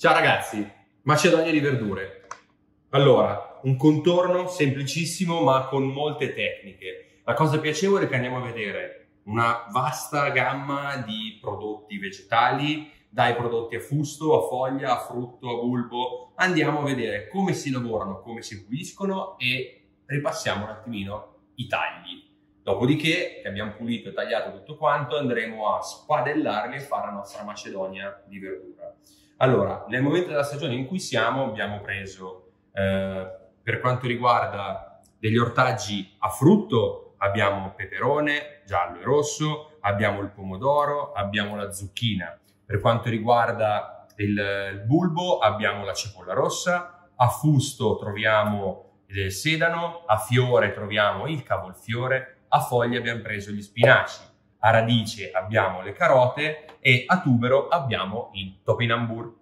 Ciao ragazzi, Macedonia di verdure. Allora, un contorno semplicissimo ma con molte tecniche. La cosa piacevole è che andiamo a vedere una vasta gamma di prodotti vegetali, dai prodotti a fusto, a foglia, a frutto, a bulbo. Andiamo a vedere come si lavorano, come si puliscono e ripassiamo un attimino i tagli. Dopodiché, che abbiamo pulito e tagliato tutto quanto, andremo a spadellarli e fare la nostra macedonia di verdura. Allora, nel momento della stagione in cui siamo abbiamo preso, eh, per quanto riguarda degli ortaggi a frutto, abbiamo peperone, giallo e rosso, abbiamo il pomodoro, abbiamo la zucchina. Per quanto riguarda il, il bulbo, abbiamo la cipolla rossa, a fusto troviamo il sedano, a fiore troviamo il cavolfiore, a foglie abbiamo preso gli spinaci a radice abbiamo le carote e a tubero abbiamo il topinambur.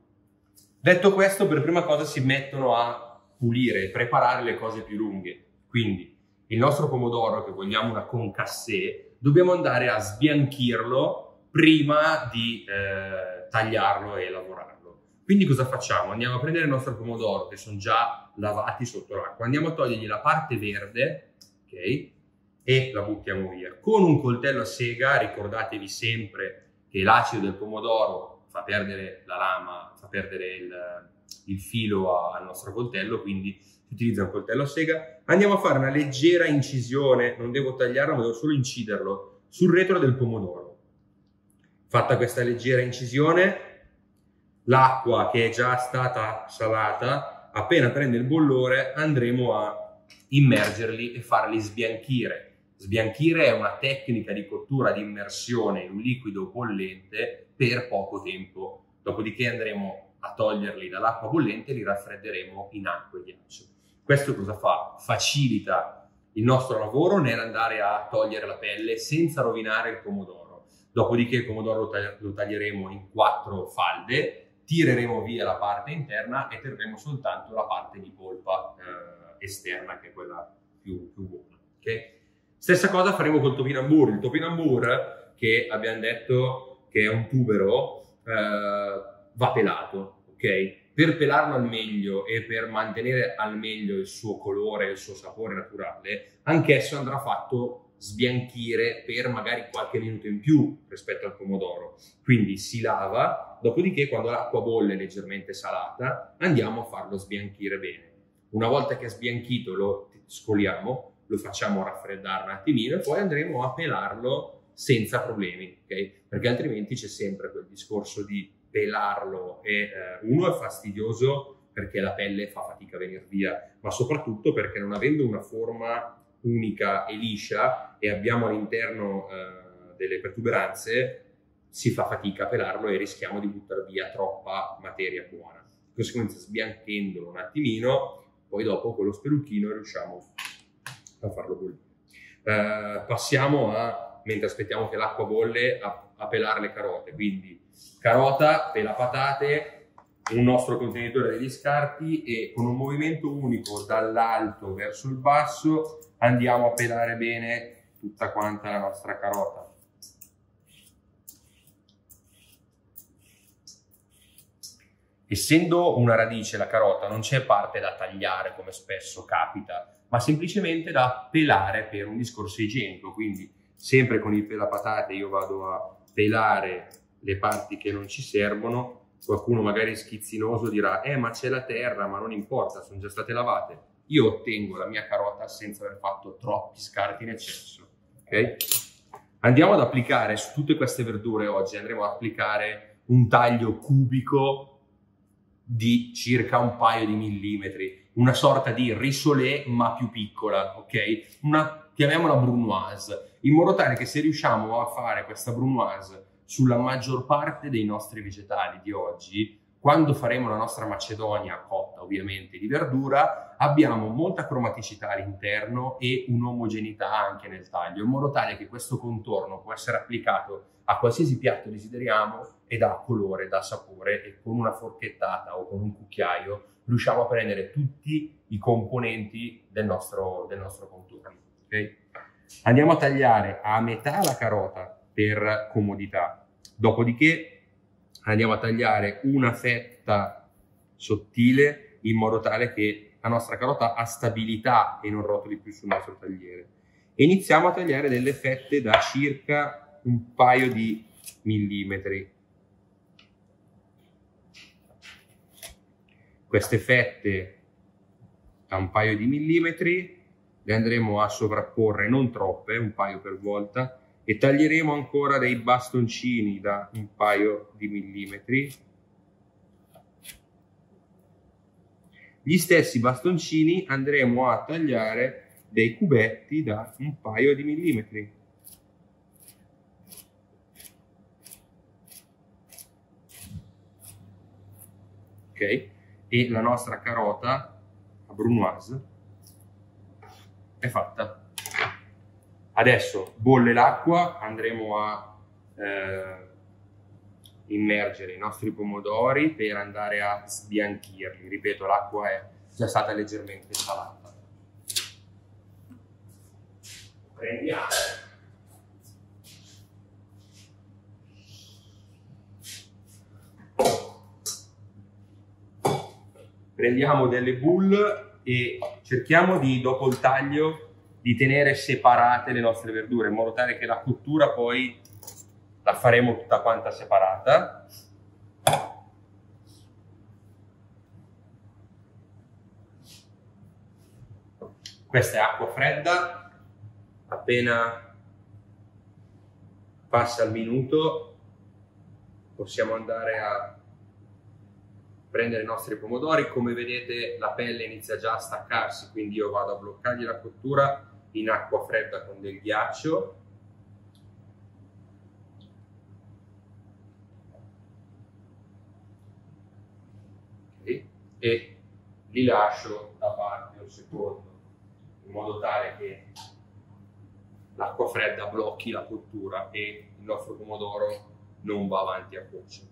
Detto questo, per prima cosa si mettono a pulire e preparare le cose più lunghe. Quindi il nostro pomodoro, che vogliamo una concassé, dobbiamo andare a sbianchirlo prima di eh, tagliarlo e lavorarlo. Quindi cosa facciamo? Andiamo a prendere il nostro pomodoro, che sono già lavati sotto l'acqua, andiamo a togliergli la parte verde, ok? E la buttiamo via. Con un coltello a sega ricordatevi sempre che l'acido del pomodoro fa perdere la lama, fa perdere il, il filo al nostro coltello, quindi si utilizza un coltello a sega. Andiamo a fare una leggera incisione, non devo tagliarlo, ma devo solo inciderlo sul retro del pomodoro. Fatta questa leggera incisione, l'acqua che è già stata salata, appena prende il bollore, andremo a immergerli e farli sbianchire Sbianchire è una tecnica di cottura di immersione in un liquido bollente per poco tempo, dopodiché andremo a toglierli dall'acqua bollente e li raffredderemo in acqua e ghiaccio. Questo cosa fa? Facilita il nostro lavoro nell'andare a togliere la pelle senza rovinare il pomodoro. Dopodiché il pomodoro lo taglieremo in quattro falde, tireremo via la parte interna e terremo soltanto la parte di polpa eh, esterna che è quella più, più buona. Okay? Stessa cosa faremo col topinambur. Il topinambur, che abbiamo detto che è un tubero, eh, va pelato, ok? Per pelarlo al meglio e per mantenere al meglio il suo colore, il suo sapore naturale, anch'esso andrà fatto sbianchire per magari qualche minuto in più rispetto al pomodoro. Quindi si lava, dopodiché quando l'acqua bolle leggermente salata andiamo a farlo sbianchire bene. Una volta che è sbianchito lo scoliamo, lo facciamo raffreddare un attimino e poi andremo a pelarlo senza problemi, ok? Perché altrimenti c'è sempre quel discorso di pelarlo e eh, uno è fastidioso perché la pelle fa fatica a venire via, ma soprattutto perché non avendo una forma unica e liscia e abbiamo all'interno eh, delle protuberanze, si fa fatica a pelarlo e rischiamo di buttare via troppa materia buona. Di conseguenza sbianchendolo un attimino, poi dopo con lo spelucchino riusciamo a farlo bollire. Eh, passiamo a, mentre aspettiamo che l'acqua bolle, a, a pelare le carote. Quindi carota, pela patate, un nostro contenitore degli scarti e con un movimento unico dall'alto verso il basso andiamo a pelare bene tutta quanta la nostra carota. Essendo una radice la carota non c'è parte da tagliare come spesso capita, ma semplicemente da pelare per un discorso igienico. Quindi sempre con il pelapatate io vado a pelare le parti che non ci servono. Qualcuno magari schizzinoso dirà, eh ma c'è la terra, ma non importa, sono già state lavate. Io ottengo la mia carota senza aver fatto troppi scarti in eccesso. Okay? Andiamo ad applicare su tutte queste verdure oggi, andremo ad applicare un taglio cubico di circa un paio di millimetri una sorta di risolé ma più piccola, ok? Una, chiamiamola brunoise, in modo tale che se riusciamo a fare questa brunoise sulla maggior parte dei nostri vegetali di oggi, quando faremo la nostra macedonia cotta ovviamente di verdura, abbiamo molta cromaticità all'interno e un'omogeneità anche nel taglio, in modo tale che questo contorno può essere applicato a qualsiasi piatto desideriamo e dà colore, dà sapore e con una forchettata o con un cucchiaio riusciamo a prendere tutti i componenti del nostro, del nostro contorno. Okay? Andiamo a tagliare a metà la carota per comodità, dopodiché andiamo a tagliare una fetta sottile in modo tale che la nostra carota ha stabilità e non rotoli più sul nostro tagliere. E iniziamo a tagliare delle fette da circa un paio di millimetri. Queste fette da un paio di millimetri le andremo a sovrapporre, non troppe, un paio per volta, e taglieremo ancora dei bastoncini da un paio di millimetri. Gli stessi bastoncini andremo a tagliare dei cubetti da un paio di millimetri. Ok? E la nostra carota a brunoise è fatta. Adesso bolle l'acqua, andremo a eh, immergere i nostri pomodori per andare a sbianchirli. Ripeto, l'acqua è già stata leggermente salata. Prendiamo prendiamo delle bull e cerchiamo di, dopo il taglio, di tenere separate le nostre verdure in modo tale che la cottura poi la faremo tutta quanta separata. Questa è acqua fredda, appena passa il minuto possiamo andare a prendere i nostri pomodori, come vedete la pelle inizia già a staccarsi, quindi io vado a bloccargli la cottura in acqua fredda con del ghiaccio. Okay. E li lascio da parte un secondo, in modo tale che l'acqua fredda blocchi la cottura e il nostro pomodoro non va avanti a cuocere.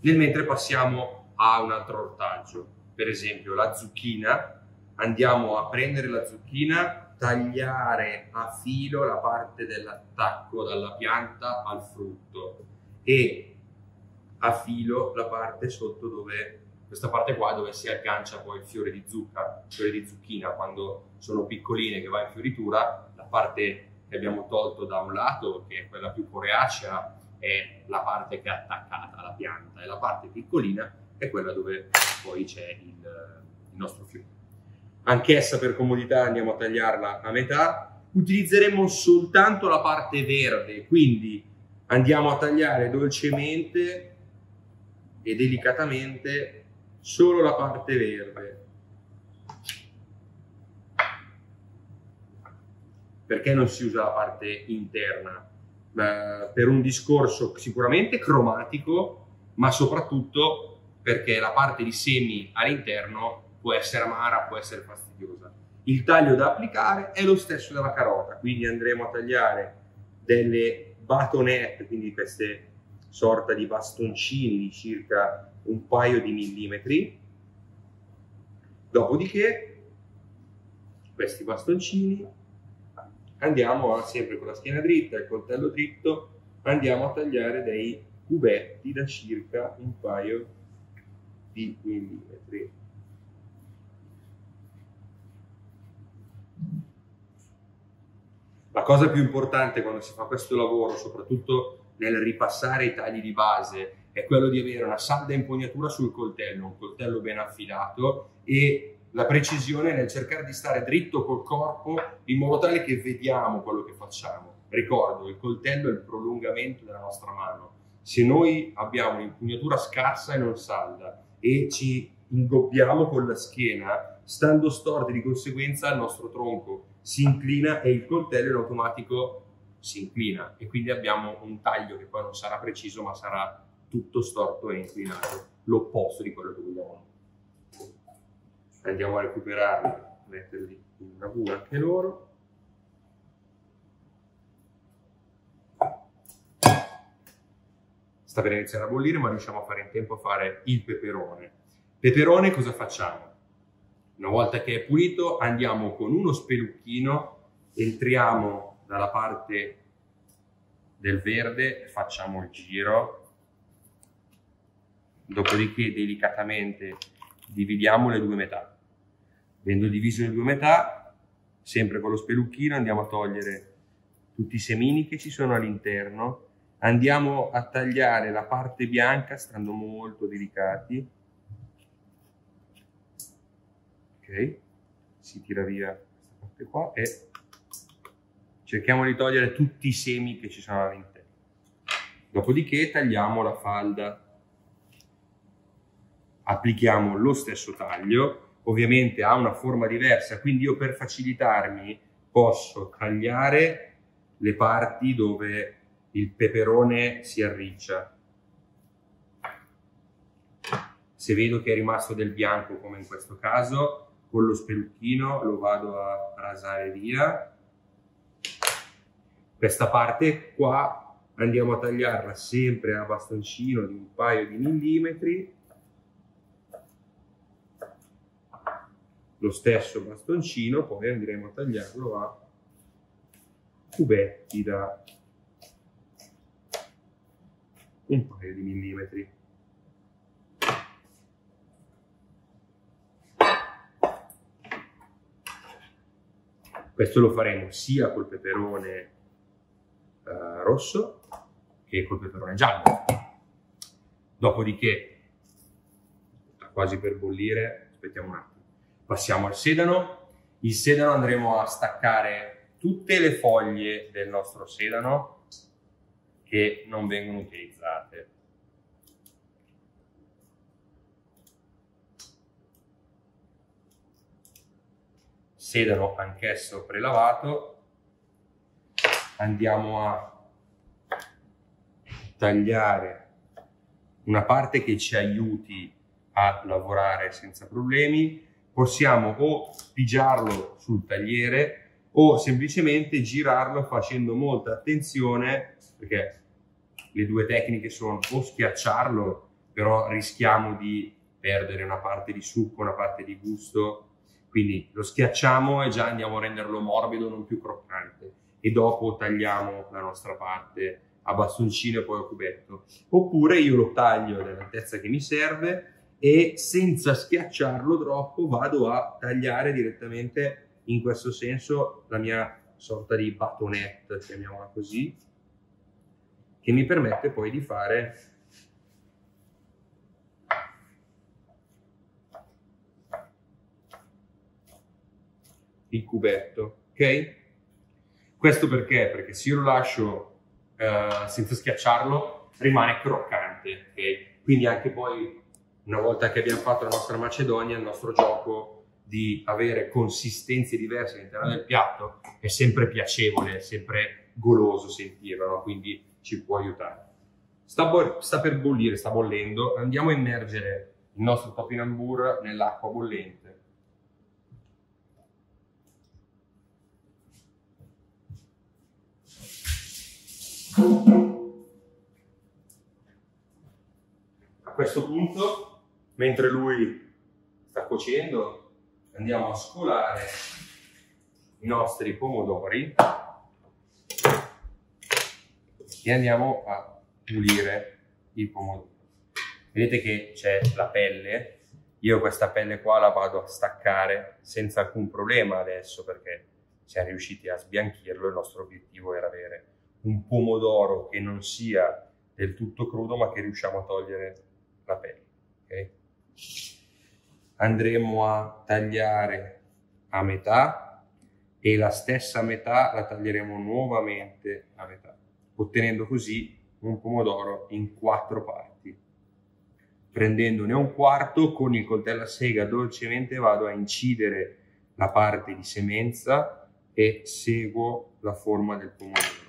Nel mentre passiamo a un altro ortaggio, per esempio la zucchina, andiamo a prendere la zucchina tagliare a filo la parte dell'attacco dalla pianta al frutto e a filo la parte sotto dove questa parte qua dove si aggancia poi il fiore di zucca, il fiore di zucchina. Quando sono piccoline che va in fioritura, la parte che abbiamo tolto da un lato, che è quella più coreacea, è la parte che è attaccata alla pianta. E la parte piccolina è quella dove poi c'è il, il nostro fiore anch'essa per comodità andiamo a tagliarla a metà, utilizzeremo soltanto la parte verde, quindi andiamo a tagliare dolcemente e delicatamente solo la parte verde. Perché non si usa la parte interna? Uh, per un discorso sicuramente cromatico, ma soprattutto perché la parte di semi all'interno può essere amara, può essere fastidiosa. Il taglio da applicare è lo stesso della carota, quindi andremo a tagliare delle batonette, quindi queste sorta di bastoncini di circa un paio di millimetri. Dopodiché questi bastoncini andiamo a, sempre con la schiena dritta e il coltello dritto, andiamo a tagliare dei cubetti da circa un paio di millimetri. La cosa più importante quando si fa questo lavoro, soprattutto nel ripassare i tagli di base, è quello di avere una salda impugnatura sul coltello, un coltello ben affilato e la precisione nel cercare di stare dritto col corpo in modo tale che vediamo quello che facciamo. Ricordo, il coltello è il prolungamento della nostra mano. Se noi abbiamo un'impugnatura scarsa e non salda e ci ingobbiamo con la schiena, stando storti di conseguenza il nostro tronco si inclina e il coltello in automatico si inclina e quindi abbiamo un taglio che poi non sarà preciso ma sarà tutto storto e inclinato, l'opposto di quello che vogliamo. Andiamo a recuperarli, metterli in una V anche loro. Sta per iniziare a bollire ma riusciamo a fare in tempo a fare il peperone. Peperone cosa facciamo? Una volta che è pulito andiamo con uno spelucchino, entriamo dalla parte del verde, facciamo il giro, dopodiché delicatamente dividiamo le due metà. Avendo diviso le due metà, sempre con lo spelucchino andiamo a togliere tutti i semini che ci sono all'interno, andiamo a tagliare la parte bianca, stando molto delicati. Ok, si tira via questa parte qua e cerchiamo di togliere tutti i semi che ci sono all'interno. Dopodiché tagliamo la falda. Applichiamo lo stesso taglio, ovviamente ha una forma diversa, quindi io per facilitarmi posso tagliare le parti dove il peperone si arriccia. Se vedo che è rimasto del bianco, come in questo caso, con lo spelucchino lo vado a rasare via. Questa parte qua andiamo a tagliarla sempre a bastoncino di un paio di millimetri lo stesso bastoncino poi andremo a tagliarlo a cubetti da un paio di millimetri questo lo faremo sia col peperone eh, rosso e col peperone giallo. Dopodiché, sta quasi per bollire, aspettiamo un attimo. Passiamo al sedano. Il sedano andremo a staccare tutte le foglie del nostro sedano che non vengono utilizzate. Sedano anch'esso prelavato andiamo a tagliare una parte che ci aiuti a lavorare senza problemi, possiamo o pigiarlo sul tagliere o semplicemente girarlo facendo molta attenzione perché le due tecniche sono o schiacciarlo, però rischiamo di perdere una parte di succo, una parte di gusto, quindi lo schiacciamo e già andiamo a renderlo morbido, non più croccante e dopo tagliamo la nostra parte a bastoncino e poi a cubetto. Oppure io lo taglio nell'altezza che mi serve e senza schiacciarlo troppo vado a tagliare direttamente in questo senso la mia sorta di batonette, chiamiamola così, che mi permette poi di fare il cubetto, ok? Questo perché? Perché se io lo lascio uh, senza schiacciarlo rimane croccante, ok? Quindi anche poi una volta che abbiamo fatto la nostra macedonia, il nostro gioco di avere consistenze diverse all'interno del piatto è sempre piacevole, è sempre goloso sentirlo, quindi ci può aiutare. Sta, bo- sta, per bollire, sta bollendo, andiamo a immergere il nostro topinambur nell'acqua bollente. A questo punto, mentre lui sta cuocendo, andiamo a scolare i nostri pomodori e andiamo a pulire i pomodori. Vedete che c'è la pelle, io questa pelle qua la vado a staccare senza alcun problema adesso perché siamo riusciti a sbianchirlo, il nostro obiettivo era avere un pomodoro che non sia del tutto crudo ma che riusciamo a togliere la pelle. Okay? Andremo a tagliare a metà e la stessa metà la taglieremo nuovamente a metà, ottenendo così un pomodoro in quattro parti. Prendendone un quarto con il coltello a sega dolcemente vado a incidere la parte di semenza e seguo la forma del pomodoro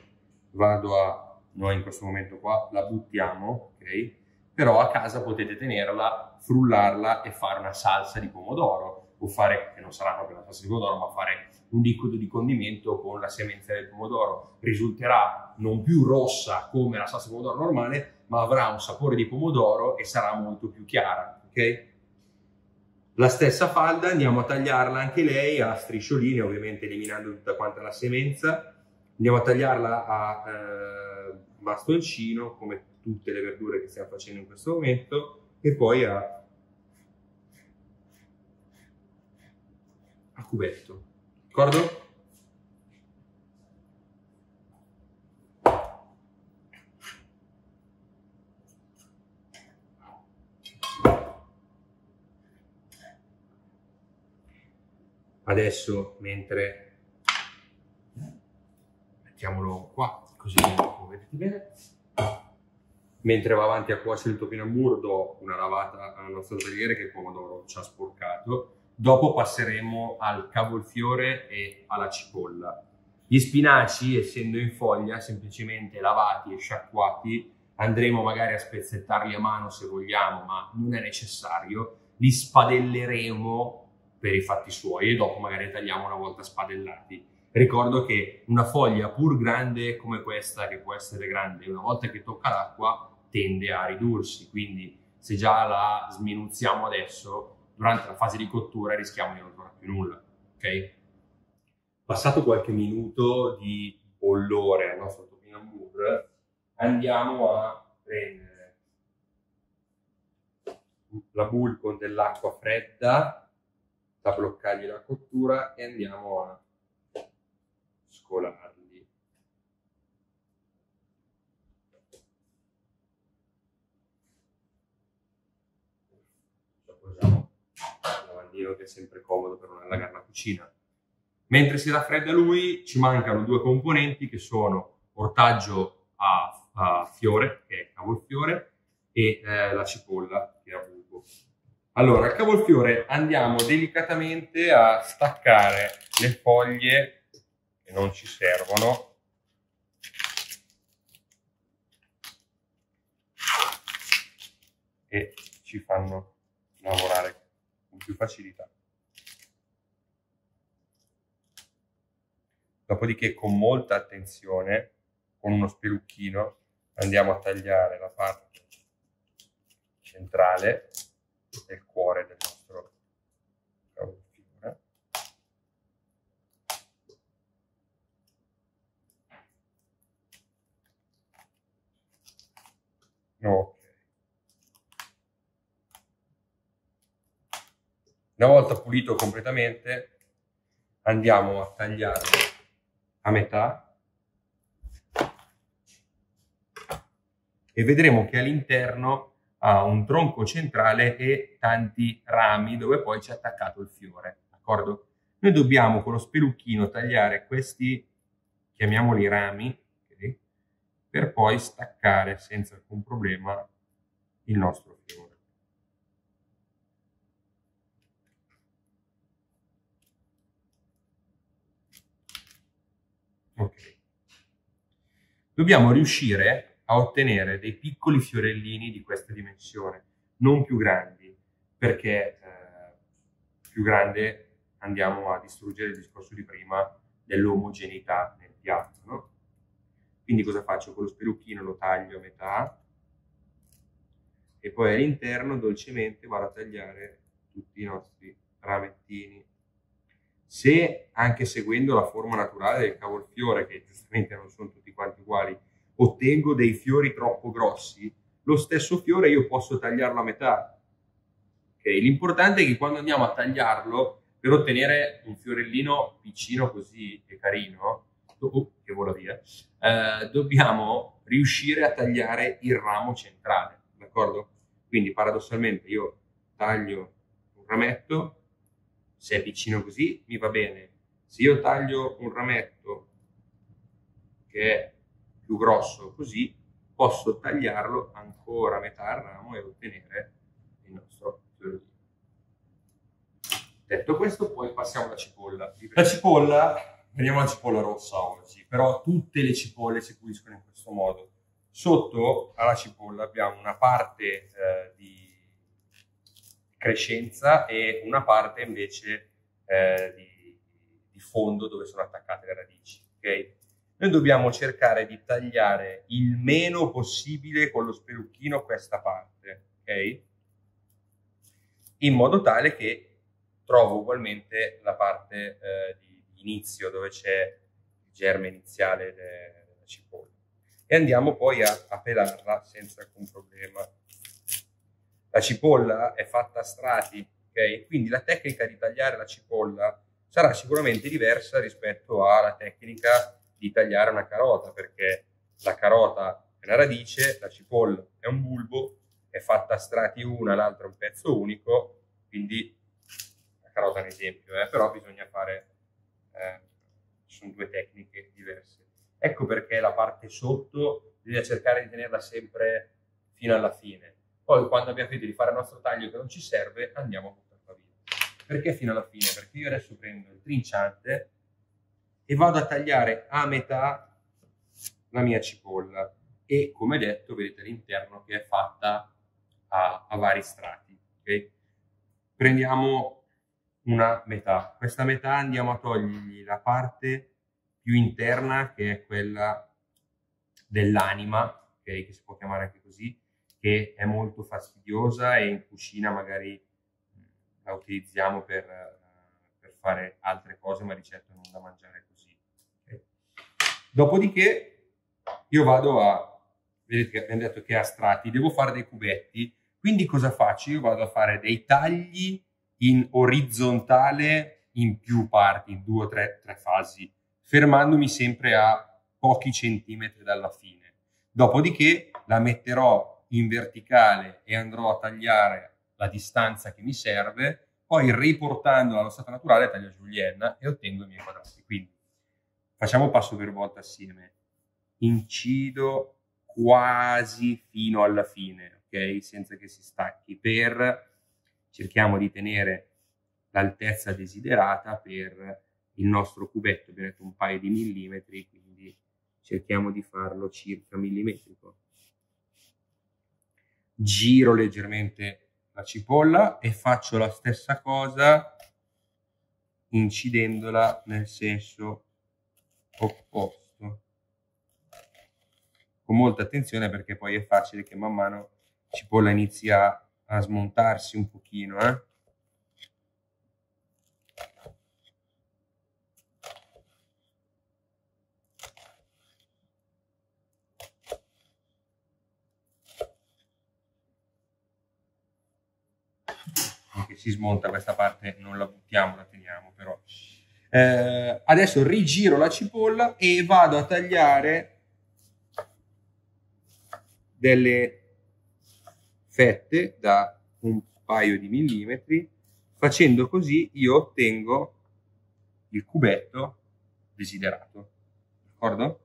vado a, noi in questo momento qua la buttiamo, ok? Però a casa potete tenerla, frullarla e fare una salsa di pomodoro o fare, che non sarà proprio una salsa di pomodoro, ma fare un liquido di condimento con la semenza del pomodoro. Risulterà non più rossa come la salsa di pomodoro normale, ma avrà un sapore di pomodoro e sarà molto più chiara, ok? La stessa falda andiamo a tagliarla anche lei a strisciolini, ovviamente eliminando tutta quanta la semenza Andiamo a tagliarla a eh, bastoncino, come tutte le verdure che stiamo facendo in questo momento, e poi a a cubetto. D'accordo? Adesso, mentre mettiamolo qua, così lo vedete bene, mentre va avanti a cuocere il topinambur do una lavata al nostro tagliere che il pomodoro ci ha sporcato. Dopo passeremo al cavolfiore e alla cipolla. Gli spinaci, essendo in foglia, semplicemente lavati e sciacquati, andremo magari a spezzettarli a mano se vogliamo, ma non è necessario. Li spadelleremo per i fatti suoi e dopo magari tagliamo una volta spadellati. Ricordo che una foglia pur grande come questa, che può essere grande, una volta che tocca l'acqua tende a ridursi, quindi se già la sminuzziamo adesso, durante la fase di cottura rischiamo di non trovare più nulla, ok? Passato qualche minuto di bollore al nostro topinambur, andiamo a prendere la boule con dell'acqua fredda da bloccargli la cottura e andiamo a scolarli. Il lavandino che è sempre comodo per non allagare la cucina. Mentre si raffredda lui ci mancano due componenti che sono ortaggio a, a fiore, che è cavolfiore, e eh, la cipolla, che è a bulbo. Allora, il cavolfiore andiamo delicatamente a staccare le foglie che non ci servono. E ci fanno lavorare più facilità. Dopodiché con molta attenzione, con uno spelucchino, andiamo a tagliare la parte centrale del cuore del nostro cavolfiore. Ok. Una volta pulito completamente, andiamo a tagliarlo a metà e vedremo che all'interno ha un tronco centrale e tanti rami dove poi c'è attaccato il fiore, d'accordo? Noi dobbiamo con lo spelucchino tagliare questi, chiamiamoli rami, okay, per poi staccare senza alcun problema il nostro fiore. Ok. Dobbiamo riuscire a ottenere dei piccoli fiorellini di questa dimensione, non più grandi, perché eh, più grande andiamo a distruggere il discorso di prima dell'omogeneità nel piatto. No? Quindi cosa faccio? Con lo spelucchino lo taglio a metà e poi all'interno dolcemente vado a tagliare tutti i nostri ramettini. Se anche seguendo la forma naturale del cavolfiore, che giustamente non sono tutti quanti uguali, ottengo dei fiori troppo grossi, lo stesso fiore io posso tagliarlo a metà. Okay? L'importante è che quando andiamo a tagliarlo, per ottenere un fiorellino piccino così e carino, oh, che vola via, eh, dobbiamo riuscire a tagliare il ramo centrale, d'accordo? Quindi paradossalmente io taglio un rametto, se è piccino così mi va bene. Se io taglio un rametto che è più grosso così, posso tagliarlo ancora a metà al ramo e ottenere il nostro fiorellino. Detto questo, poi passiamo alla cipolla. La cipolla, vediamo la cipolla rossa oggi, però tutte le cipolle si puliscono in questo modo. Sotto alla cipolla abbiamo una parte eh, di crescenza e una parte invece eh, di, di, fondo dove sono attaccate le radici. Okay? Noi dobbiamo cercare di tagliare il meno possibile con lo spelucchino questa parte, ok? In modo tale che trovo ugualmente la parte eh, di, inizio dove c'è il germe iniziale della cipolla. E andiamo poi a, a pelarla senza alcun problema. La cipolla è fatta a strati, ok? Quindi la tecnica di tagliare la cipolla sarà sicuramente diversa rispetto alla tecnica di tagliare una carota, perché la carota è una radice, la cipolla è un bulbo, è fatta a strati una, l'altra è un pezzo unico, quindi la carota è un esempio, eh, però bisogna fare, eh, sono due tecniche diverse. Ecco perché la parte sotto bisogna cercare di tenerla sempre fino alla fine. Poi quando abbiamo finito di fare il nostro taglio che non ci serve, andiamo a buttarla via. Perché fino alla fine? Perché io adesso prendo il trinciante e vado a tagliare a metà la mia cipolla e come detto vedete all'interno che è fatta a, a vari strati. Okay? Prendiamo una metà. Questa metà andiamo a togliergli la parte più interna che è quella dell'anima, okay? che si può chiamare anche così, che è molto fastidiosa e in cucina magari la utilizziamo per, per fare altre cose, ma di certo non da mangiare così. Dopodiché io vado a, vedete che abbiamo detto che a strati, devo fare dei cubetti, quindi cosa faccio? Io vado a fare dei tagli in orizzontale in più parti, in due o tre, tre fasi, fermandomi sempre a pochi centimetri dalla fine. Dopodiché la metterò in verticale e andrò a tagliare la distanza che mi serve, poi riportandola allo stato naturale taglio julienne e ottengo i miei quadrati. Quindi facciamo passo per volta assieme. Incido quasi fino alla fine, ok? Senza che si stacchi per cerchiamo di tenere l'altezza desiderata per il nostro cubetto, abbiamo detto un paio di millimetri, quindi cerchiamo di farlo circa millimetrico. Giro leggermente la cipolla e faccio la stessa cosa incidendola nel senso opposto. Con molta attenzione perché poi è facile che man mano la cipolla inizia a smontarsi un pochino, eh? Si smonta questa parte, non la buttiamo, la teniamo però. Eh, adesso rigiro la cipolla e vado a tagliare delle fette da un paio di millimetri. Facendo così io ottengo il cubetto desiderato. D'accordo?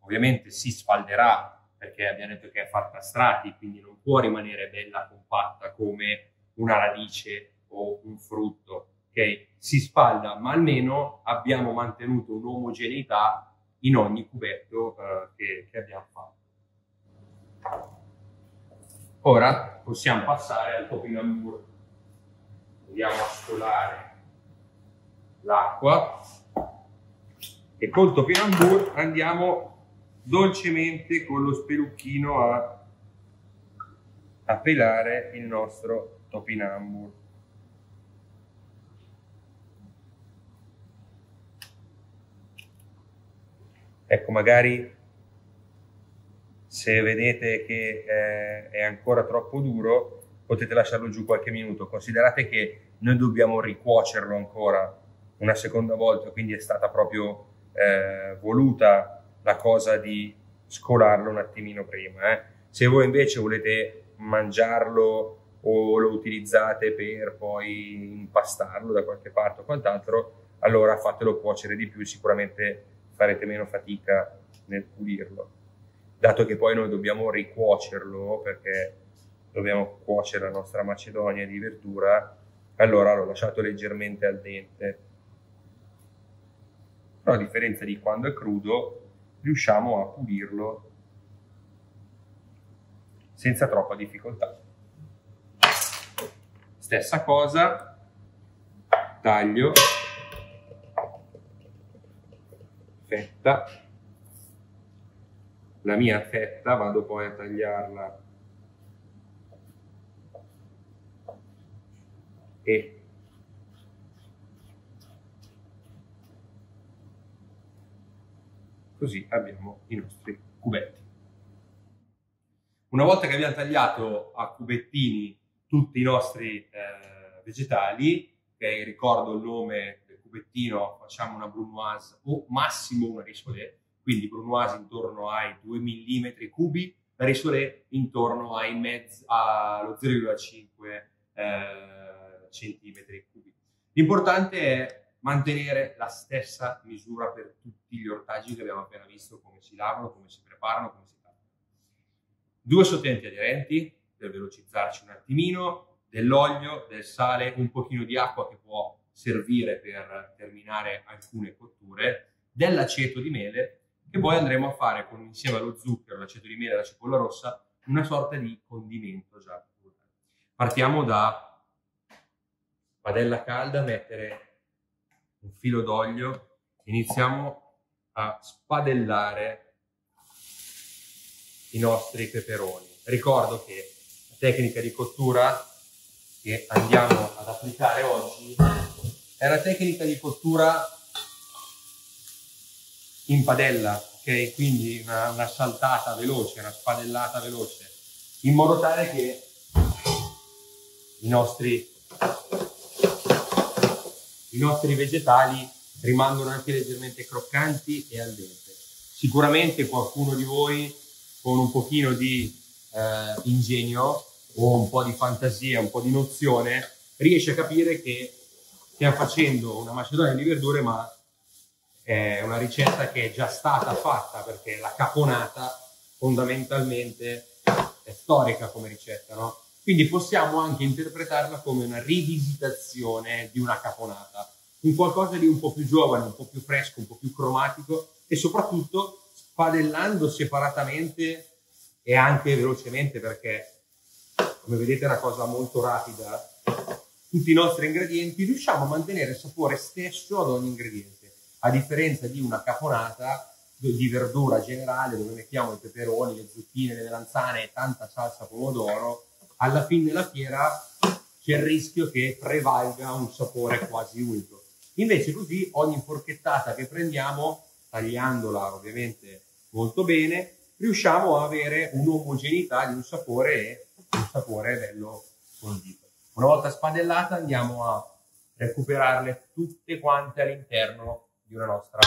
Ovviamente si sfalderà perché abbiamo detto che è fatta a strati, quindi non può rimanere bella compatta come una radice o un frutto. Okay? Si spalda, ma almeno abbiamo mantenuto un'omogeneità in ogni cubetto eh, che, che abbiamo fatto. Ora possiamo passare al topinambur. Andiamo a scolare l'acqua e col topinambur andiamo dolcemente con lo spelucchino a, a pelare il nostro topinambur. Ecco, magari se vedete che eh, è ancora troppo duro, potete lasciarlo giù qualche minuto. Considerate che noi dobbiamo ricuocerlo ancora una seconda volta, quindi è stata proprio eh, voluta la cosa di scolarlo un attimino prima. Eh. Se voi invece volete mangiarlo o lo utilizzate per poi impastarlo da qualche parte o quant'altro, allora fatelo cuocere di più, sicuramente farete meno fatica nel pulirlo. Dato che poi noi dobbiamo ricuocerlo perché dobbiamo cuocere la nostra macedonia di verdura, allora l'ho lasciato leggermente al dente. Però a differenza di quando è crudo, riusciamo a pulirlo senza troppa difficoltà. Stessa cosa, taglio, fetta, la mia fetta vado poi a tagliarla e Così abbiamo i nostri cubetti. Una volta che abbiamo tagliato a cubettini tutti i nostri eh, vegetali, ok? Ricordo il nome del cubettino, facciamo una brunoise o massimo una rissolé, quindi brunoise intorno ai 2 mm cubi, la rissolé intorno ai mezz, allo 0,5 eh, cm cubi. L'importante è mantenere la stessa misura per tutti gli ortaggi che abbiamo appena visto, come si lavano, come si preparano, come si tagliano. Due sottenti aderenti per velocizzarci un attimino, dell'olio, del sale, un pochino di acqua che può servire per terminare alcune cotture, dell'aceto di mele che poi andremo a fare con, insieme allo zucchero, l'aceto di mele e la cipolla rossa una sorta di condimento già. Partiamo da padella calda, mettere un filo d'olio, iniziamo a spadellare i nostri peperoni. Ricordo che la tecnica di cottura che andiamo ad applicare oggi è una tecnica di cottura in padella, ok? Quindi una, una saltata veloce, una spadellata veloce, in modo tale che i nostri i nostri vegetali rimangono anche leggermente croccanti e al dente. Sicuramente qualcuno di voi con un pochino di eh, ingegno o un po' di fantasia, un po' di nozione, riesce a capire che stiamo facendo una macedonia di verdure, ma è una ricetta che è già stata fatta perché la caponata fondamentalmente è storica come ricetta, no? Quindi possiamo anche interpretarla come una rivisitazione di una caponata, un qualcosa di un po' più giovane, un po' più fresco, un po' più cromatico e soprattutto spadellando separatamente e anche velocemente perché come vedete è una cosa molto rapida. Tutti i nostri ingredienti riusciamo a mantenere il sapore stesso ad ogni ingrediente a differenza di una caponata di verdura generale dove mettiamo i peperoni, le zucchine, le melanzane e tanta salsa pomodoro alla fine della fiera c'è il rischio che prevalga un sapore quasi unico. Invece così ogni forchettata che prendiamo, tagliandola ovviamente molto bene, riusciamo a avere un'omogeneità di un sapore e un sapore bello condito. Una volta spadellata andiamo a recuperarle tutte quante all'interno nostra,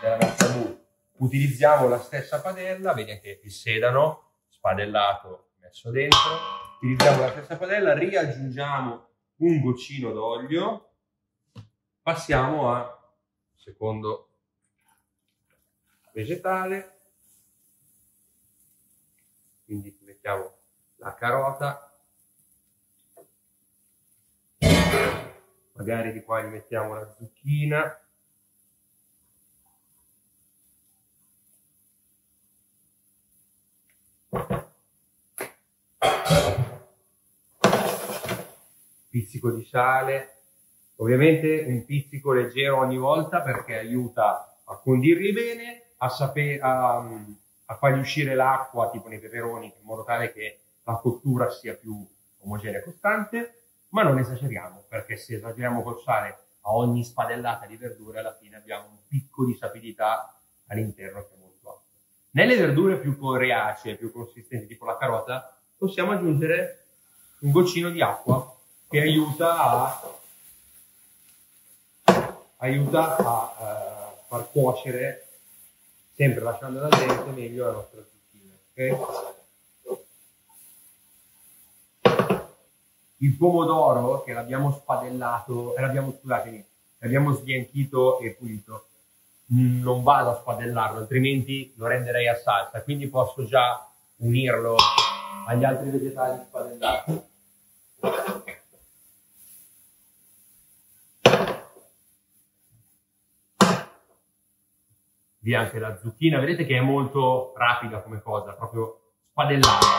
della nostra boule. Utilizziamo la stessa padella, vedete il sedano spadellato messo dentro, utilizziamo la stessa padella, riaggiungiamo un goccino d'olio, passiamo a secondo vegetale, quindi mettiamo la carota, magari di qua gli mettiamo la zucchina, pizzico di sale, ovviamente un pizzico leggero ogni volta perché aiuta a condirli bene, a, saper, a, a fargli uscire l'acqua tipo nei peperoni in modo tale che la cottura sia più omogenea e costante, ma non esageriamo perché se esageriamo col sale a ogni spadellata di verdure alla fine abbiamo un picco di sapidità all'interno che è molto alto. Nelle verdure più coriacee, più consistenti tipo la carota, possiamo aggiungere un goccino di acqua che aiuta a, aiuta a uh, far cuocere, sempre lasciando al dente, meglio la nostra zucchina. Okay? Il pomodoro che l'abbiamo spadellato, eh, l'abbiamo, scusatemi, l'abbiamo sbianchito e pulito, non vado a spadellarlo, altrimenti lo renderei a salsa, quindi posso già unirlo agli altri vegetali spadellati. Via anche la zucchina, vedete che è molto rapida come cosa, proprio spadellata,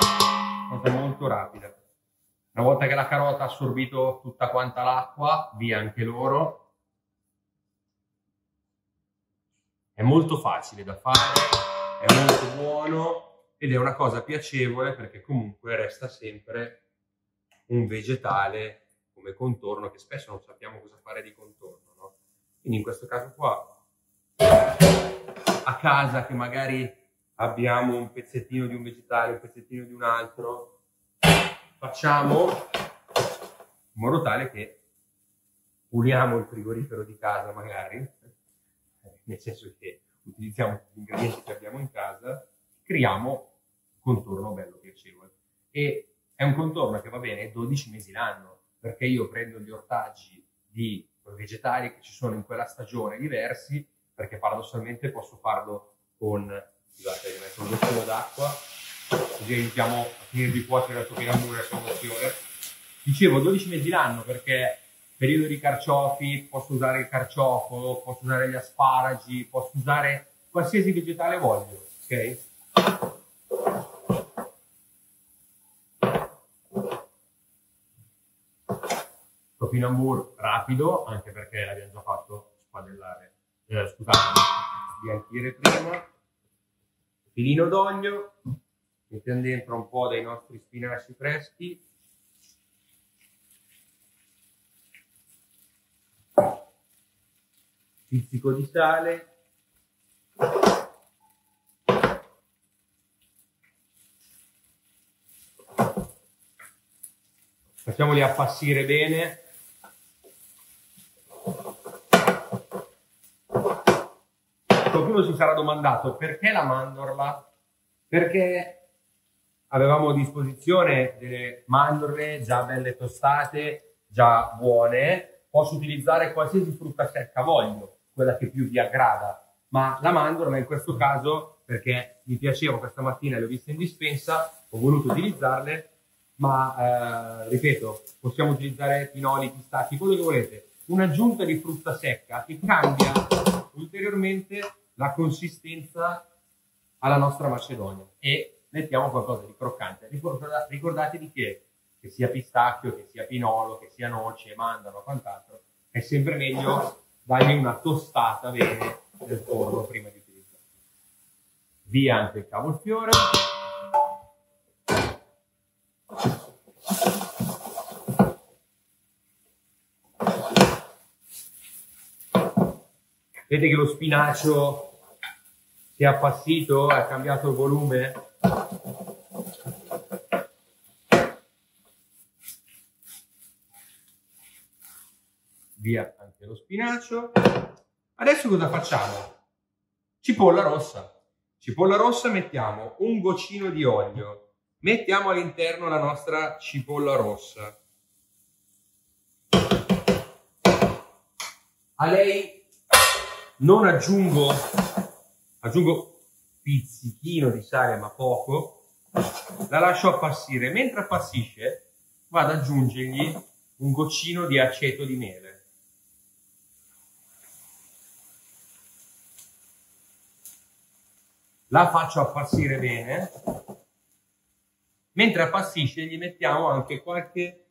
cosa molto rapida. Una volta che la carota ha assorbito tutta quanta l'acqua, via anche loro. È molto facile da fare, è molto buono ed è una cosa piacevole perché comunque resta sempre un vegetale come contorno che spesso non sappiamo cosa fare di contorno. No? Quindi in questo caso qua a casa che magari abbiamo un pezzettino di un vegetale, un pezzettino di un altro, facciamo in modo tale che puliamo il frigorifero di casa magari, nel senso che utilizziamo gli ingredienti che abbiamo in casa, creiamo un contorno bello piacevole. E è un contorno che va bene 12 mesi l'anno, perché io prendo gli ortaggi di vegetali che ci sono in quella stagione diversi, perché paradossalmente posso farlo con, scusate, metto un goccino d'acqua, così aiutiamo a finire di cuocere la topinambura e la commozione. Dicevo 12 mesi l'anno perché periodo di carciofi, posso usare il carciofo, posso usare gli asparagi, posso usare qualsiasi vegetale voglio, ok? Topinambur rapido, anche perché l'abbiamo già fatto spadellare, eh, scusate, sbianchire prima. Filino d'olio, mettiamo dentro un po' dei nostri spinaci freschi, pizzico di sale, facciamoli appassire bene. Qualcuno si sarà domandato perché la mandorla? Perché avevamo a disposizione delle mandorle già belle tostate, già buone, posso utilizzare qualsiasi frutta secca voglio quella che più vi aggrada, ma la mandorla in questo caso, perché mi piaceva questa mattina le ho viste in dispensa, ho voluto utilizzarle, ma eh, ripeto, possiamo utilizzare pinoli, pistacchi, quello che volete. Un'aggiunta di frutta secca che cambia ulteriormente la consistenza alla nostra macedonia e mettiamo qualcosa di croccante. Ricordatevi che, che sia pistacchio, che sia pinolo, che sia noce, mandorla, quant'altro, è sempre meglio dagli una tostata bene nel forno prima di utilizzarlo. Via anche il cavolfiore. Vedete che lo spinacio si è appassito, ha cambiato il volume? Via anche lo spinacio. Adesso cosa facciamo? Cipolla rossa. Cipolla rossa mettiamo un goccino di olio. Mettiamo all'interno la nostra cipolla rossa. A lei non aggiungo, aggiungo pizzichino di sale ma poco, la lascio appassire. Mentre appassisce vado ad aggiungergli un goccino di aceto di miele. la faccio appassire bene, mentre appassisce gli mettiamo anche qualche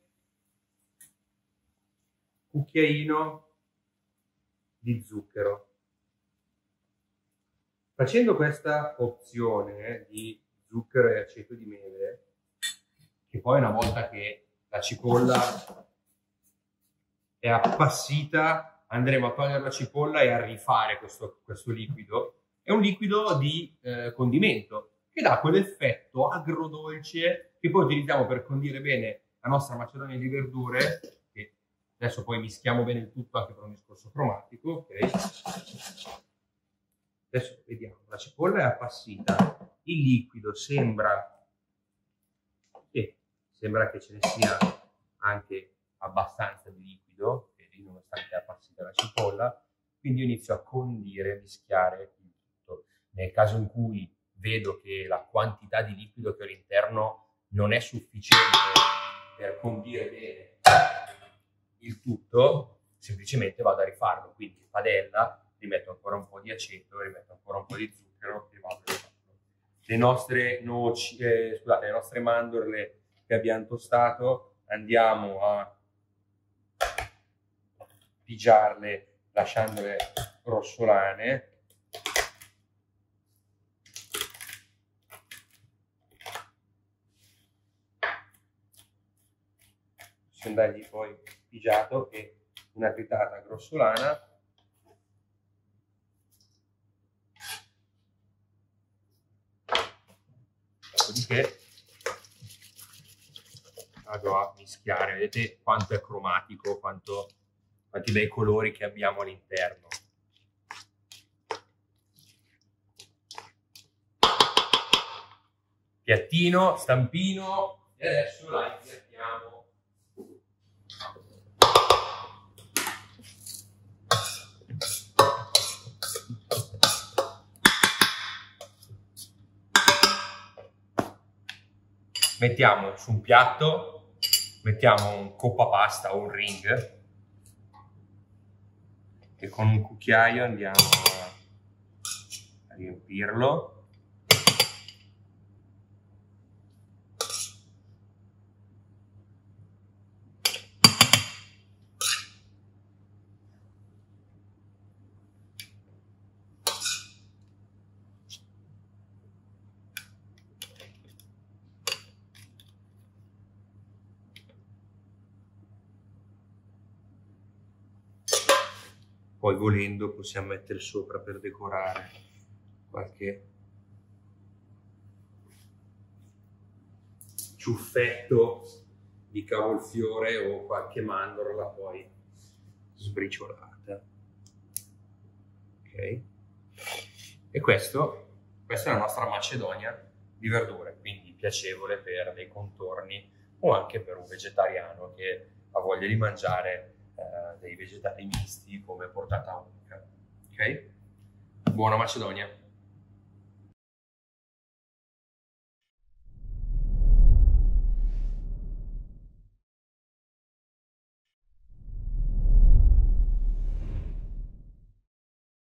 cucchiaino di zucchero. Facendo questa opzione di zucchero e aceto di mele, che poi una volta che la cipolla è appassita, andremo a togliere la cipolla e a rifare questo, questo liquido è un liquido di eh, condimento che dà quell'effetto agrodolce che poi utilizziamo per condire bene la nostra macedonia di verdure, che adesso poi mischiamo bene il tutto anche per un discorso cromatico. Okay? Adesso vediamo, la cipolla è appassita, il liquido sembra, eh, sembra che ce ne sia anche abbastanza di liquido, nonostante è appassita la cipolla, quindi io inizio a condire, mischiare nel caso in cui vedo che la quantità di liquido che ho all'interno non è sufficiente per condire bene il tutto, semplicemente vado a rifarlo. Quindi padella, rimetto ancora un po' di aceto, rimetto ancora un po' di zucchero e vado a rifarlo. Le nostre noci, eh, scusate, le nostre mandorle che abbiamo tostato, andiamo a pigiarle lasciandole rossolane dargli poi pigiato e una tritata grossolana dopodiché vado a mischiare vedete quanto è cromatico quanto quanti bei colori che abbiamo all'interno. Piattino, stampino e adesso la Mettiamo su un piatto, mettiamo un coppa pasta o un ring e con un cucchiaio andiamo a riempirlo poi volendo possiamo mettere sopra per decorare qualche ciuffetto di cavolfiore o qualche mandorla poi sbriciolata. Ok? E questo questa è la nostra macedonia di verdure quindi piacevole per dei contorni o anche per un vegetariano che ha voglia di mangiare eh, dei vegetali misti come portata unica. Ok? Buona Macedonia!